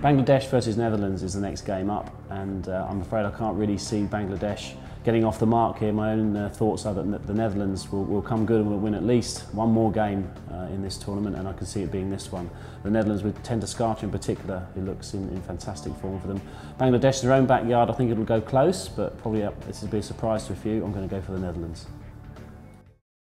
Bangladesh versus Netherlands is the next game up, and uh, I'm afraid I can't really see Bangladesh getting off the mark here. My own uh, thoughts are that the Netherlands will, will come good and will win at least one more game uh, in this tournament, and I can see it being this one. The Netherlands with ten Doeschate in particular, who looks in, in fantastic form for them. Bangladesh, their own backyard, I think it'll go close, but probably uh, this will be a surprise to a few. I'm going to go for the Netherlands.